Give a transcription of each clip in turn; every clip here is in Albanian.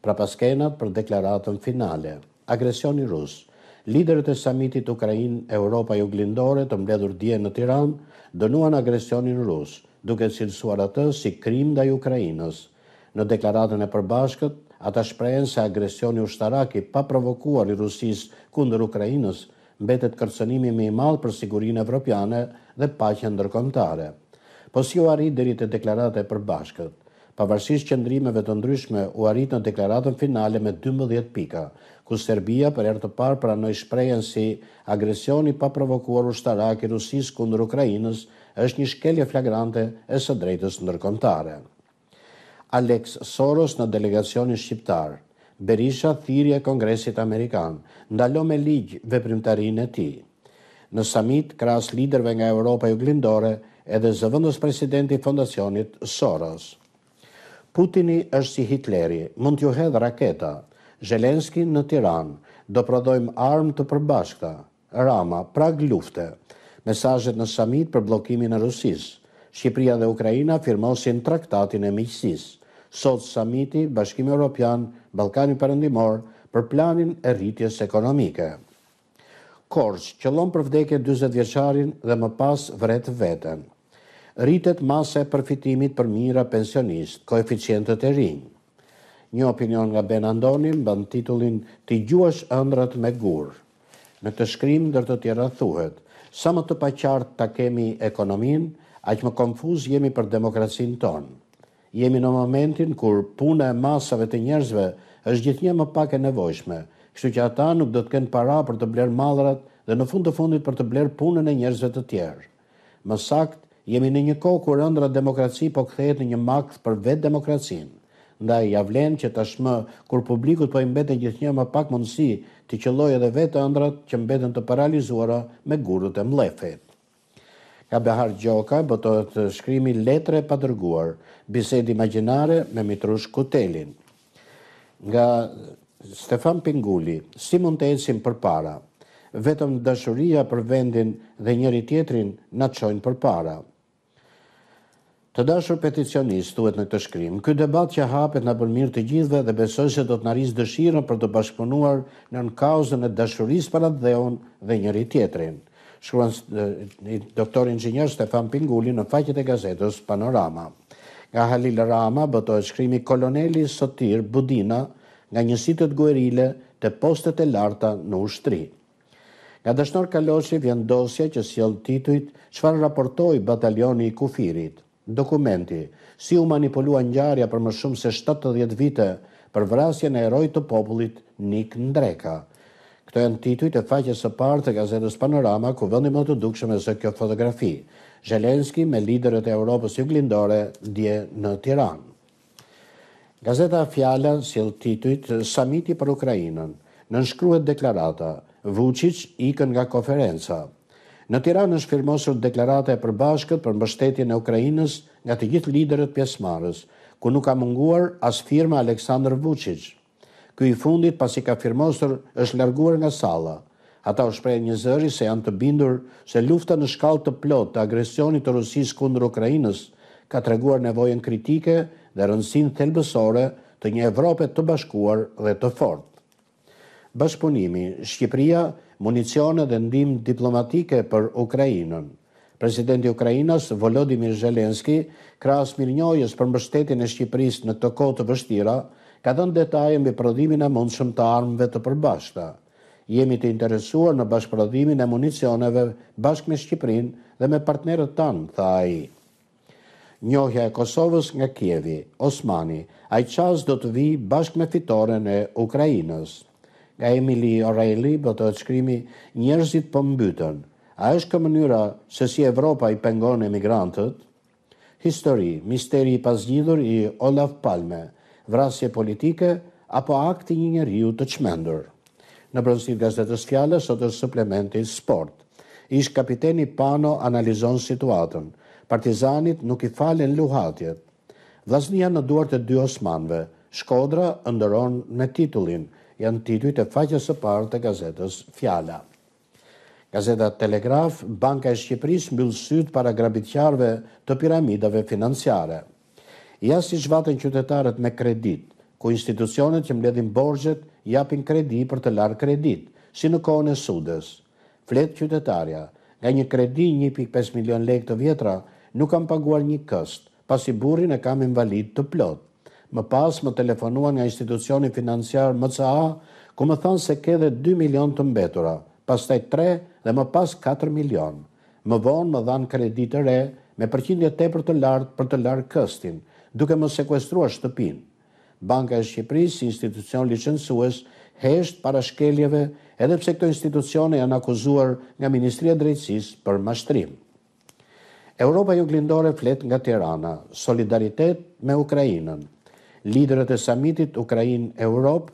Prapaskenat për deklaratën finale, Agresioni rus, Liderët e samitit Ukrainë-Europa Juglindore të mbledhur dje në Tiranë dënuan agresionin rus, duke cilësuar atë si krim ndaj Ukrainës. Në deklaratën e përbashkët, ata shprehen se agresioni ushtarak i paprovokuar i Rusisë kundër Ukrainës Mbetet kërcënimi më i madh për sigurinë evropiane dhe paqen ndërkombëtare. Po si u arrit deri te deklarata e përbashkët? Pavarësisht qëndrimeve të ndryshme, u arrit në deklaratën finale me dymbëdhjetë pika, ku Serbia për herë të parë pranoi shprehje si Agresioni i paprovokuar ushtarak i Rusisë kundër Ukrainës është një shkelje flagrante e së drejtës ndërkombëtare. Aleks Soros në delegacionin shqiptar, Berisha thirrje Kongresit amerikan, Ndalo me ligj veprimtarinë e tij. Në samit, krahas liderëve nga Europa Juglindore, edhe zëvendëspresidenti i Fondacionit Soros. Putini është si Hitleri, mund t'ju hedhë raketa. Zelensky në Tiranë, Do prodhojmë armë të përbashkëta. Rama, prag lufte, Mesazhet në samit për bllokimin e Rusisë, Shqipëria dhe Ukraina firmosin Traktatin e Miqësisë, Sot samiti, Bashkimi Europian, Ballkani Perëndimor, për planin e rritjes ekonomike. Korçë, Qëllon për vdekje dyzet vjeçarin dhe më pas vret veten. Rritet masa e përfitimit për mijëra pensionistë, koeficientët e rinj. Një opinion nga Ben Andoni mban titullin T'i gjuash ëndrrat me gurë. Në këtë shkrim ndër të tjera thuhet, Sa më të paqartë ta kemi ekonominë, aq më konfuzë jemi për demokracinë tonë. Jemi në momentin kur puna e masave të njerëzve është gjithnjë e më pak e nevojshme, kështu që ata nuk do të kenë para për të blerë mallrat dhe në fund të fundit për të blerë punën e njerëzve të tjerë. Më saktë, jemi në një kohë kur ëndrra demokraci po kthehet në një makth për vetë demokracinë. Ndaj, ia vlen që tashmë, kur publikut po i mbeten gjithnjë e më pak mundësi, t'i qëllojë edhe vetë ëndrrat që mbeten të paralizuara me gurët e mllefit. Nga Behar Gjoka botohet shkrimi Letra e padërguar, bisedë imagjinare me Mitrush Kutelin. Nga Stefan Pinguli, Si mund të ecim përpara? Vetëm dashuria për vendin dhe njëri-tjetrin na çojnë përpara. Të dashur peticionistë, thuhet në këtë shkrim, ky debat që hapet na bën mirë të gjithëve dhe besoj se do të na rrisë dëshirën për të bashkëpunuar nën kauzën e dashurisë për atdheun dhe njëri-tjetrin. shkruan doktor inxhinier Stefan Pinguli në faqet e gazetës Panorama. Nga Halil Rama botohet shkrimi Koloneli Sotir Budina nga njësitet guerile te postet e larta në ushtri. Nga Dashnor Kaloçi vjen dosja që sjell titujt Çfarë raportoi Batalioni i Kufirit. Dokumenti, Si u manipulua ngjarja për më shumë se shtatëdhjetë vite, për vrasjen e heroit të popullit, Nik Ndreka. Këto janë titujt e faqes së parë të gazetës Panorama, ku vendin më të dukshëm e zë kjo fotografi, Zelensky me liderët e Europës Juglindore dje në Tiranë. Gazeta Fjala sjell titujt, Samiti për Ukrainën, Nënshkruhet deklarata, Vuçiç ikën nga konferenca. Në Tiranë është firmosur deklarata e përbashkët për mbështetjen e Ukrainës nga të gjithë liderët pjesëmarrës, ku nuk ka munguar as firma e Aleksandër Vuçiç. Ky i fundit, pasi ka firmosur, është larguar nga salla. Ata u shprehën njëzëri se janë të bindur se lufta në shkallë të plotë të agresionit të Rusisë kundër Ukrainës ka treguar nevojën kritike dhe rëndësinë thelbësore të një Evrope të bashkuar dhe të fortë. Bashkëpunimi, Shqipëria, municione dhe ndihmë diplomatike për Ukrainën. Presidenti ukrainas, Volodymyr Zelensky, krahas mirënjohjes për mbështetjen e Shqipërisë në këto kohë të vështira, ka dhënë detaje mbi prodhimin e mundshëm të armëve të përbashkëta. Jemi të interesuar në bashkëprodhimin e municioneve bashkë me Shqipërinë dhe me partnerët tanë, tha ai. Njohja e Kosovës nga Kievi, Osmani, ai çast do të vijë bashkë me fitoren e Ukrainës. Nga Emily O'Reilly botohet shkrimi Njerëzit po mbyten, a është kjo mënyra se si Evropa i pengon emigrantët? Histori, misteri i pazgjidhur i Olaf Palme, vrasje politike apo akti i një njeriu të çmendur? Në brendësi të Gazetës Fjala sot është suplementi Sport. Ish-kapiteni Pano analizon situatën, Partizanit nuk i falen luhatjet. Vllaznia në duart e dy osmanëve, Shkodra ëndërron me titullin, janë titujt e faqes së parë të Gazetës Fjala. Gazeta Telegraf, Banka e Shqipërisë mbyll sytë para grabitqarëve të piramidave financiare. Ja si zhvaten qytetarët me kreditë, ku institucionet që mbledhin borxhet japin kredi për të larë kreditë, si në kohën e Sudes. Flet qytetarja, Nga një kredi një pikë pesë milionë lekë të vjetra, nuk kam paguar një këst, pasi burrin e kam invalid të plotë. Më pas më telefonuan nga institucioni financiar MCA, ku më thanë se ke dhe dy milionë të mbetura, pastaj tre dhe më pas katër milionë. Më vonë më dhanë kredi të re me përqindje tepër të lartë për të larë këstin, duke më sekuestruar shtëpinë. Banka e Shqipërisë si institucion licencues hesht para shkeljeve edhe pse këto institucione janë akuzuar nga Ministria e Drejtësisë për mashtrim. Europa Juglindore flet nga Tirana, solidaritet me Ukrainën, liderët e samitit Ukrainë-Europë,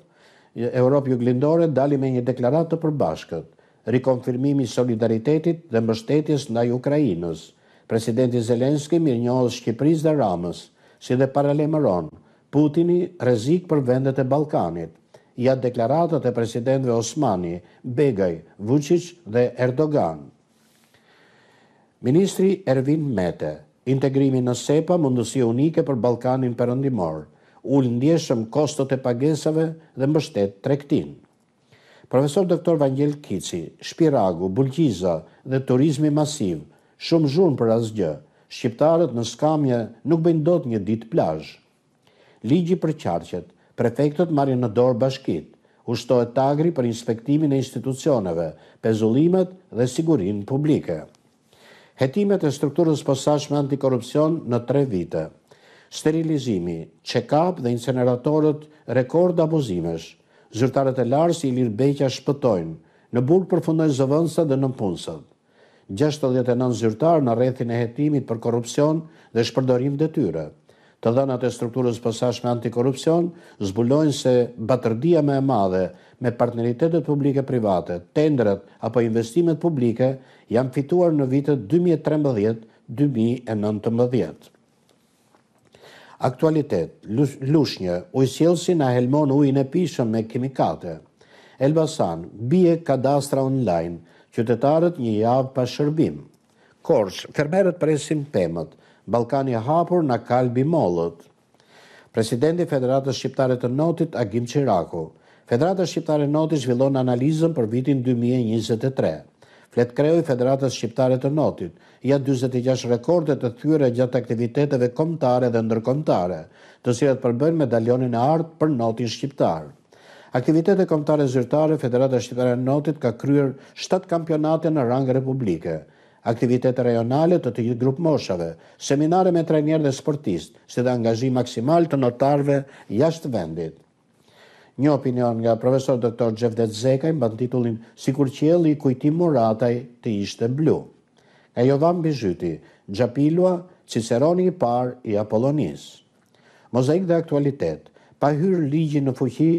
Europë Juglindore dalin me një deklaratë të përbashkët, rikonfirmimi i solidaritetit dhe mbështetjes ndaj Ukrainës, presidenti Zelensky mirënjohës Shqipërisë dhe Ramës, si dhe paralajmëron, Putini, rrezik për vendet e Ballkanit. Ja deklaratat e presidentëve Osmani, Begaj, Vuçiç dhe Erdogan. Ministri Ervin Mete, Integrimi në SEPA mundësi unike për Ballkanin Perëndimor, ul ndjeshëm kostot e pagesave dhe mbështet tregtinë. Profesor Doktor Vangjel Kici, Shpiragu, Bulqiza dhe turizmi masiv, shumë zhurmë për asgjë, shqiptarët në skamje nuk bëjnë dot një ditë plazh. Ligji për qarqet, Prefektët marrin në dorë bashkitë, U shtohet tagri për inspektimin e institucioneve, pezullimet dhe sigurinë publike. Hetimet e strukturës posaçme antikorrupsion në tre vite. Sterilizimi, check-up dhe inceneratorët rekord abuzimesh, Zyrtarët e lartë si Ilir Beqa shpëtojnë, Në burg përfundojnë zëvendësat dhe nëpunësat. gjashtëdhjetë e nëntë zyrtarë në rrethin e hetimit për korrupsion dhe shpërdorim detyre. Të dhënat e Strukturës Posaçme Antikorrupsion zbulojnë se batërdia më e madhe me partneritetet publike-private, tenderat apo investimet publike janë fituar në vitet dy mijë e trembëdhjetë, dy mijë e nëntëmbëdhjetë. Aktualitet, Lushnjë, ujësjellësi na helmon ujin e pijshëm me kimikate. Elbasan, bie kadastra online, qytetarët një javë pa shërbim. Korçë, fermerët presin pemët, Ballkani i hapur na kalbi mollët. Presidenti i Federatës Shqiptare të Notit, Agim Çiraku, Federata Shqiptare e Notit zhvillon analizën për vitin dy mijë e njëzet e tre. Flet kreu i Federatës Shqiptare të Notit, Janë dyzet e gjashtë rekorde të thyera gjatë aktiviteteve kombëtare dhe ndërkombëtare, të cilat përbëjnë medaljonin e artë për Notin shqiptar. Aktivitete kombëtare zyrtare, Federata Shqiptare e Notit ka kryer shtatë kampionate në rang republike, aktivitete rajonale të të gjithë grupmoshave, seminare me trajnerë dhe sportistë, si dhe angazhim maksimal të notarëve jashtë vendit. Një opinion nga Profesor Doktor Xhevdet Zekaj mban titullin Sikur qielli i Kujtim Murataj të ishte blu. Nga Jovan Bizhyti, Xhapilua, Ciceroni i parë i Apollonisë. Mozaik dhe aktualitet, Pa hyrë ligji në fuqi,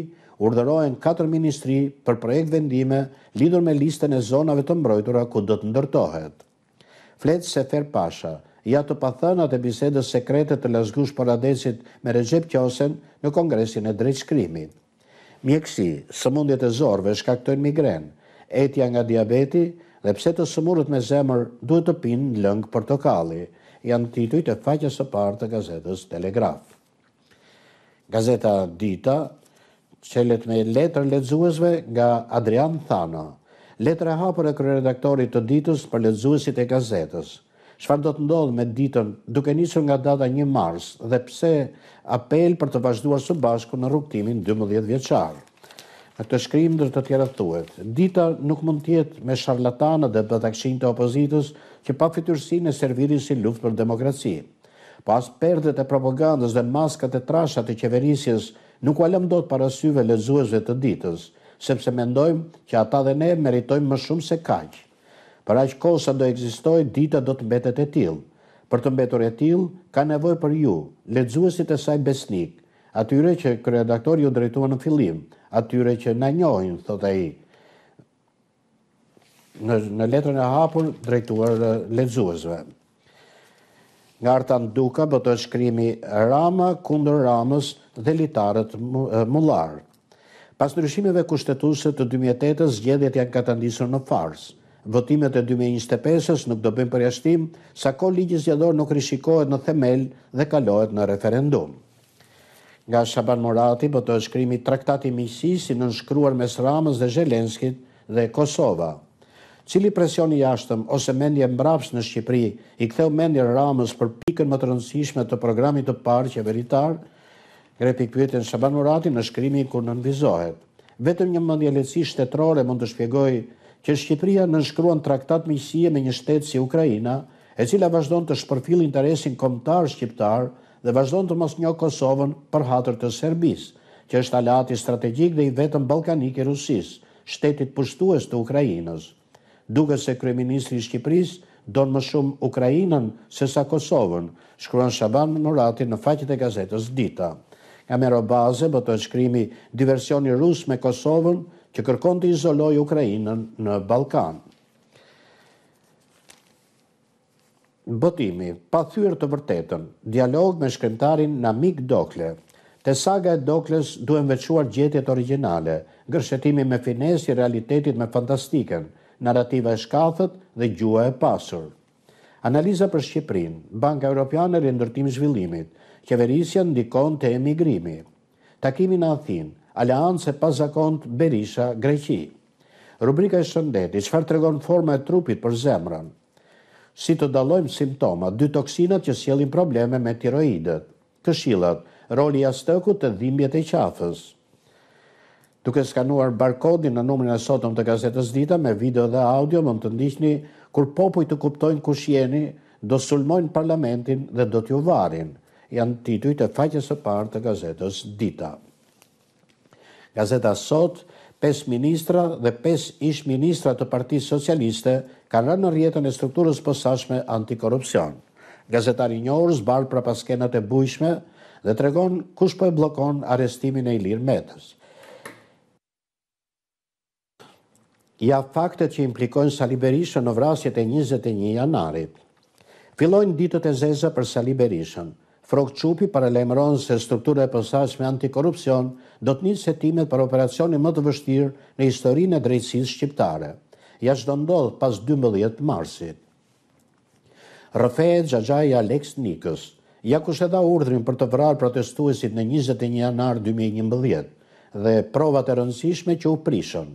urdhërohen katër ministri për projekt-vendime lidhur me listën e zonave të mbrojtura ku do të ndërtohet. Flet Sefer Pasha, Ja të pathënat e bisedës sekrete të Lasgush Poradecit me Rexhep Qosen në Kongresin e Drejtshkrimit. Mjekësi, Sëmundjet e zorrëve shkaktojnë migrenë, etja nga diabeti dhe pse të sëmurët me zemër duhet të pinë lëng portokalli, janë titujt e faqes së parë të gazetës Telegraf. Gazeta Dita çelet me letër lexuesve nga Adrian Thano. Letër e hapur e kryeredaktorit të Ditës për lexuesit e gazetës. Çfarë do të ndodhë me Ditën duke nisur nga data një mars dhe pse apel për të vazhduar së bashku në rrugëtimin dymbëdhjetë vjeçar. Në këtë shkrim ndër të tjera thuhet, Dita nuk mund të jetë me sharlatanët dhe batakçinjtë e opozitës që pafytyrësinë e servirin si luftë për demokraci. Po as perdet e propagandës dhe maskat e trasha të qeverisjes, nuk ua lëmë dot para syve lexuesve të Ditës, sepse mendojmë që ata dhe ne meritojmë më shumë se kaq. Për aq kohë sa do ekzistojë, Dita do të mbetet e tillë. Për të mbetur e tillë, ka nevojë për ju, lexuesit e saj besnikë, atyre që kryeredaktori iu drejtua në fillim, atyre që na njohin, thotë ai. në, në letrën e hapur drejtuar lexuesve. Nga Artan Duka botohet shkrimi Rama kundër Ramës dhe litarët mullar. Pas ndryshimeve kushtetuse të 2008-ës, zgjedhjet janë katandisur në farsë. Votimet e 2025-ës nuk do bëjnë përjashtim, sa kohë ligji zgjedhor nuk rishikohet në themel dhe kalohet në referendum. Nga Shaban Murati, botohet shkrimi Traktati i Miqësisë i nënshkruar mes Ramës dhe Zelenskit dhe Kosova. Cili presion i jashtëm ose mendje e mbrapshtë në Shqipëri i ktheu mendjen Ramës për pikën më të rëndësishme të programit të parë qeveritar? Ngre pikëpyetjen Shaban Murati në shkrimin ku nënvizohet, Vetëm një mendjelehtësi shtetërore mund të shpjegojë që Shqipëria nënshkruan traktat miqësie me një shtet si Ukraina, e cila vazhdon të shpërfillë interesin kombëtar shqiptar dhe vazhdon të mos njohë Kosovën për hatër të Serbisë, që është aleati strategjik dhe i vetëm ballkanik i Rusisë, shtetit pushtues të Ukrainës. Duket se kryeministri i Shqipërisë don më shumë Ukrainën sesa Kosovën, shkruan Shaban Murati në faqet e gazetës Dita. Nga Mero Baze botohet shkrimi Diversioni rus me Kosovën, që kërkon të izolojë Ukrainën në Ballkan. Botimi, Pa thyer të vërtetën, dialog me shkrimtarin Namik Dokle. Te saga e Dokles duhen veçuar gjetjet origjinale, gërshetimi me finesë i realitetit me fantastiken, narrativa e shkathët dhe gjuha e pasur. Analiza për Shqipërinë, Banka Europiane Rindërtim Zhvillimit, Qeverisja ndikon te emigrimi. Takimi në Athinë, Aleancë e pazakontë Berisha, Greqi. Rubrika Shëndeti, Çfarë tregon forma e trupit për zemrën. Si të dalloni simptomat, dy toksinat që sjellin probleme me tiroidet. Këshillat, Roli i jastëkut te dhimbjet e qafës. Duke skanuar barkodin në numrin e sotëm të Gazetës Dita me video dhe audio mund të ndiqni Kur popujt të kuptojnë kush jeni, do sulmojnë parlamentin dhe do t'ju varrin, janë titujt e faqes së parë të Gazetës Dita. Gazeta Sot, Pesë ministra dhe pesë ish-ministra të Partisë Socialiste kanë rënë në rrjetën e strukturës së posaçme antikorrupsion. Gazetari i njohur zbardh prapaskenat e bujshme dhe tregon kush po e bllokon arrestimin e Ilir Metës. Ja faktet që implikojnë Sali Berishën në vrasjet e njëzet e një janarit. Fillojnë ditët e zeza për Sali Berishën. Frrok Çupi paralajmëron se struktura e posaçme antikorrupsion do të nisë hetimet për operacionin më të vështirë në historinë e drejtësisë shqiptare. Ja ç'do ndodh pas dymbëdhjetë marsit. Rrëfehet xhaxhai i Aleks Nikës. Ja kush e dha urdhrin për të vrarë protestuesit në njëzet e një janar dy mijë e njëmbëdhjetë dhe provat e rëndësishme që u prishën.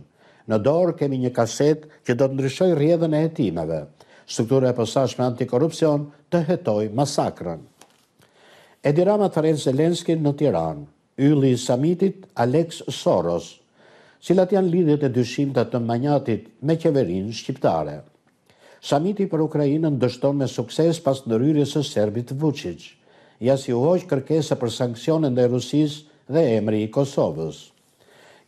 Në dorë kemi një kasetë që do të ndryshojë rrjedhën e hetimeve. Struktura e Posaçme Antikorrupsion të hetojë masakrën. Edi Rama thërret Zelenskin në Tiranë. Ylli i samitit, Aleks Soros. Cilat janë lidhjet e dyshimta të manjatit me qeverinë shqiptare? Samiti për Ukrainën dështon me sukses pas ndërhyrjes së serbit Vuçiç. Ja si u hoq kërkesa për sanksione ndaj Rusisë dhe emri i Kosovës.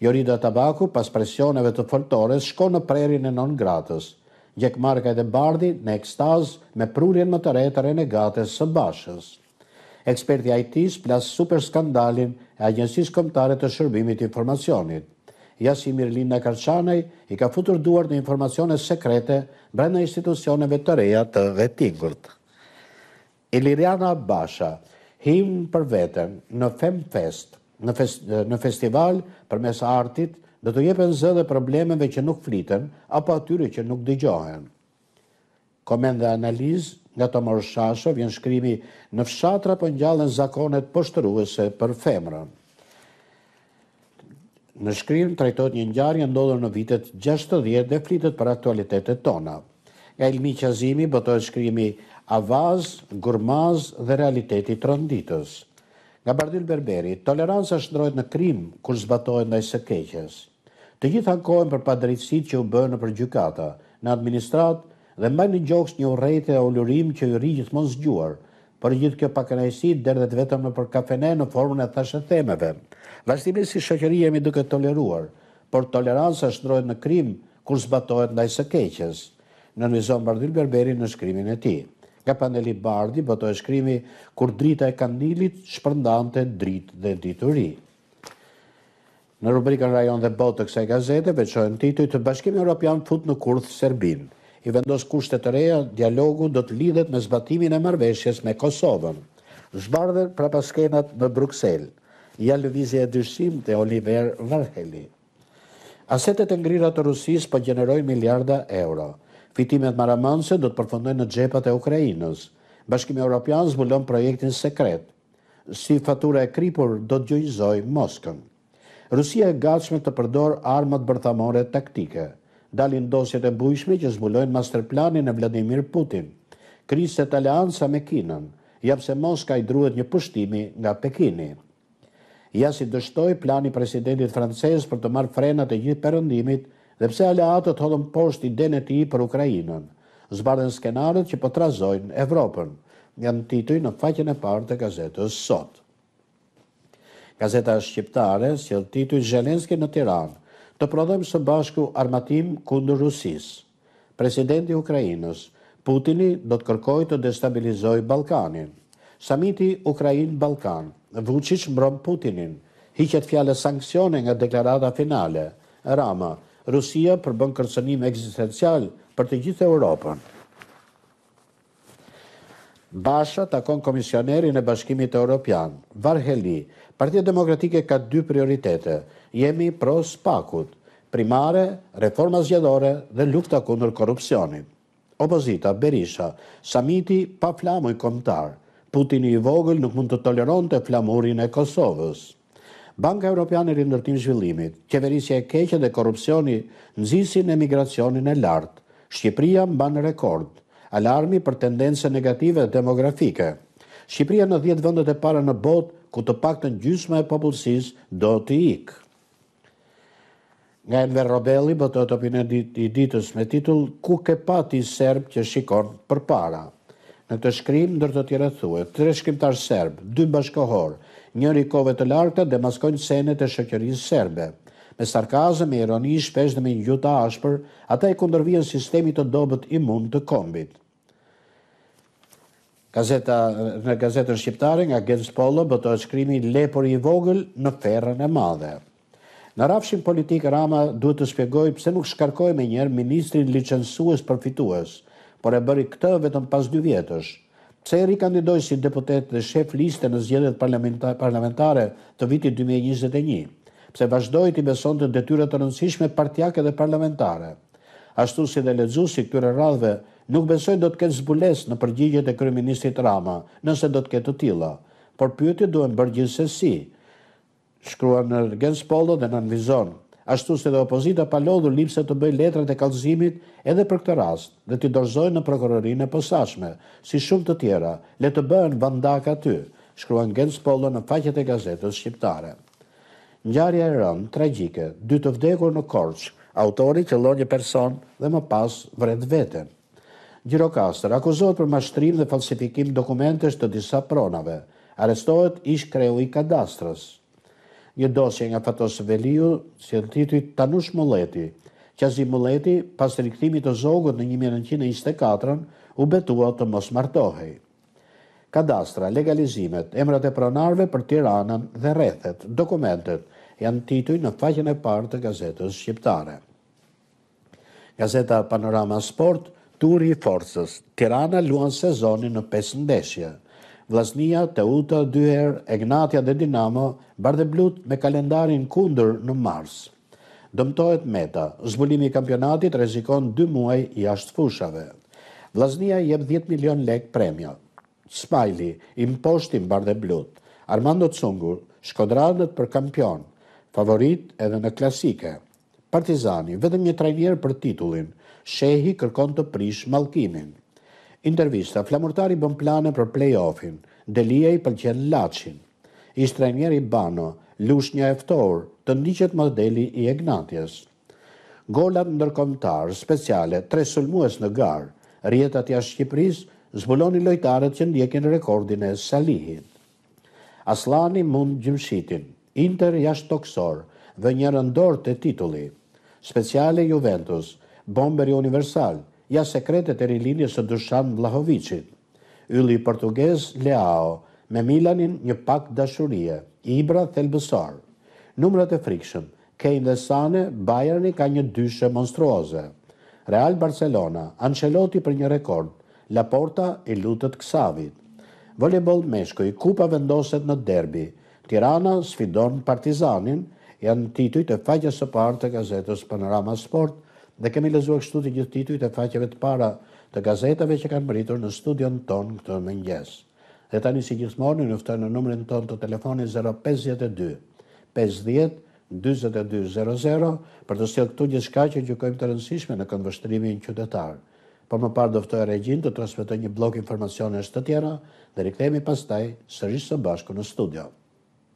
Jorida Tabaku pas presioneve të foltores shkon në prerjen e non gratës. Gjekmarkaj dhe Bardhi në ekstazë me prurjen më të re të renegates së Bashës. Eksperti i IT-së plas superskandalin e Agjencisë Kombëtare të Shërbimit të Informacionit. Ja si Mirlinda Karçanaj i ka futur duart në informacione sekrete brenda institucioneve të reja të vetingut. Iliriana Basha, Himn për veten, në FemFest, Në në festival, përmes artit, do t'u jepen zë dhe problemeve që nuk fliten, apo atyre që nuk dëgjohen. Koment dhe analizë, Nga Tomor Shasho vjen shkrimi Në fshatra po ngjallen zakonet poshtëruese për femrën. Në shkrim trajtohet një ngjarje e ndodhur në vitet gjashtëdhjetë dhe flitet për aktualitetet tona. Nga Ilmi Qazimi botohet shkrimi Avaz, gurmaz dhe realiteti tronditës. Nga Bardhyl Berberi, Toleranca shndërrohet në krim kur zbatohet ndaj së keqes. Të gjithë ankohen për padrejtësitë që u bëhen nëpër gjykata, në administratë dhe mbajnë në gjoks një urrejtje e ulurim që ju rri gjithmonë zgjuar. Por gjithë kjo pakënaqësi derdhet vetëm nëpër kafene në formën e thashethemeve. Vazhdimisht si shoqëri jemi duke toleruar, por toleranca shndërrohet në krim kur zbatohet ndaj së keqes. Nënvizon Bardhyl Berberi në shkrimin e tij. Nga Pandeli Bardhi botohet shkrimi Kur drita e kandilit shpërndante dritë dhe dituri. Në rubrikën Rajon dhe Botë të kësaj gazete, veçohen titujt, Bashkimi Europian fut në kurth Serbinë, i vendos kushte të reja dialogu do të lidhet me zbatimin e marrëveshjes me Kosovën, Zbardhen prapaskenat në Bruksel, Ja lëvizja e dyshimtë e Oliver Varhelyi, Asetet e ngrira të Rusisë po gjenerojnë miliarda euro, Fitimet marramendëse do të përfundojnë në xhepat e Ukrainës, Bashkimi Europian zbulon projektin sekret, Si fatura e kripur do të gjunjëzojë Moskën. Rusia e gatshme të përdorë armët bërthamore taktike. Dalin dosjet e bujshme që zbulojnë masterplanin e Vladimir Putin. Kriset aleanca me Kinën. Ja pse Moska i druhet një pushtimi nga Pekini. Ja si dështoi plani i presidentit francez për të marrë frenat e gjithë Perëndimit Dhe pse aleatët hodhën poshtë idenë e tij për Ukrainën? Zbardhen skenarët që po trazojnë Evropën, janë tituj në faqen e parë të gazetës sot. Gazeta Shqiptare sjell tituj Zelensky në Tiranë, Të prodhojmë së bashku armatim kundër Rusisë. Presidenti i Ukrainës, Putini do të kërkojë të destabilizojë Ballkanin. Samiti Ukrainë-Ballkan, Vuçiç mbron Putinin, hiqet fjala sanksione nga deklarata finale, Rama, Rusia përbën kërcënim ekzistencial për të gjithë Europën. Basha takon Komisionerin e Bashkimit Europian, Varhelyi, Partia Demokratike ka dy prioritete, jemi pro SPAK-ut, primare, reforma zgjedhore dhe lufta kundër korrupsionit. Opozita, Berisha, Samiti pa flamuj kombëtarë, Putini i vogël nuk mund të toleronte flamurin e Kosovës. Banka Europiane e Rindërtim Zhvillimit, qeverisja e keqe dhe korrupsioni nxisin emigracionin e lartë, Shqipëria mban rekord, alarmi për tendencën negative demografike, Shqipëria në dhjetë vendet e para në botë ku të paktën gjysma e popullsisë do të ikë. Nga Enver Robelli botohet opinioni i ditës me titull Ku ke pa ti serb që shikon përpara? Në këtë shkrim, ndër të tjera thuhet, tre shkrimtarë serbë, dy bashkëkohorë, njëri i kohëve të largëta demaskojnë cenet e shoqërisë serbe. Me sarkazëm, me ironi, shpesh dhe me një gjuhë të ashpër, ata i kundërvihen sistemit të dobët imun të kombit. Gazeta në gazetën shqiptare nga Genc Pollo botohet shkrimi Lepuri i vogël në ferrën e madhe. Në rafshin politik Rama duhet të shpjegojë pse nuk shkarkoi menjëherë ministrin licensues për fitues, por e bëri këtë vetëm pas dy vjetësh. Pse e rikandidoi si deputet dhe shef liste në zgjedhjet parlamentare të vitit dy mijë e njëzet e një? Pse vazhdoi t'i besonte detyra të rëndësishme partiake dhe parlamentare? Ashtu si dhe lexuesi i këtyre radhëve, nuk besoj do të ketë zbulesë në përgjigjet e kryeministrit Rama, nëse do të ketë të tilla. Por pyetjet duhen bërë gjithsesi, shkruan Genc Pollo dhe nënvizon, Ashtu si dhe opozita pa lodhur lipset të bëjë letrat e kallëzimit edhe për këtë rast dhe t'i dorëzojë në Prokurorinë e Posaçme, si shumë të tjera, le të bëhen vandakë aty, shkruan Genc Pollo në faqet e Gazetës Shqiptare. Ngjarja e rëndë, tragjike, dy të vdekur në Korçë, autori qëllon një person dhe më pas vret veten. Gjirokastër, akuzohet për mashtrim dhe falsifikim dokumentesh të disa pronave, arrestohet ish-kreu i Kadastrës. Një dosje nga Fatos Veliu, sjell titulli Tanush Mulleti, Qazim Mulleti pas rikthimit të Zogut në një mijë e nëntëqind e njëzet e katër u betua të mos martohej. Kadastra, legalizimet, emrat e pronarëve për Tiranën dhe rrethet, dokumentet, janë tituj në faqen e parë të gazetës shqiptare. Gazeta Panorama Sport, Turi i forcës, Tirana luan sezonin në pesë ndeshje. Vllaznia, Teuta dy herë, Egnatia dhe Dinamo, bardheblutë me kalendarin kundër në mars. Dëmtohet Meta, zbulimi i kampionatit rrezikon dy muaj jashtë fushave. Vllaznia jep dhjetë milionë lekë premio. Smajli, i mposhtim bardheblutë. Armando Cungu, Shkodranët për kampion, favoritë edhe në klasike. Partizani, vetëm një trajner për titullin, Shehi kërkon të prishë mallkimin. Intervista, Flamurtari bën plane për play-offin, Deliaj pëlqen Laçin. Ish-trajneri Bano, Lushnja e ftohur, të ndiqet modeli i Egnaties. Golat ndërkombëtarë, speciale, tre sulmues në garë, rrjetat jashtë Shqipërisë, zbuloni lojtarët që ndjekin rekordin e Salihit. Asllani mund Gjimshitin, Inter jashtë tokësor, vë njërën dorë te titulli. Speciale Juventus, bomberi universal, ja sekretet e rilindjes së Dushan Vlahoviçit. Ylli portugez Leao me Milanin një pakt dashurie, Ibra thelbësor. Numrat e frikshëm, Kane dhe Sane, Bajerni ka një dyshe monstruoze. Real Barcelona, Ancelotti për një rekord, Laporta i lutet Ksavit. Volejboll meshkuj, Kupa vendoset në derbi, Tirana sfidon Partizanin, janë titujt e faqes së parë të gazetës Panorama Sport dhe kemi lexuar kështu të gjithë titujt e faqeve të para të gazetave që kanë mbërritur në studion tonë këtë mëngjes. Dhe tani si gjithmonë ju ftoj në numrin tonë të telefonit zero pesëdhjetë e dy, pesëdhjetë, dyzet e dy zero zero për të sjellë këtu gjithçka që gjykojmë të rëndësishme në këndvështrimin qytetar. Por më parë do ftoj regjin të transmetojë një bllok informacionesh të tjera dhe rikthehemi pastaj sërish së bashku në studio.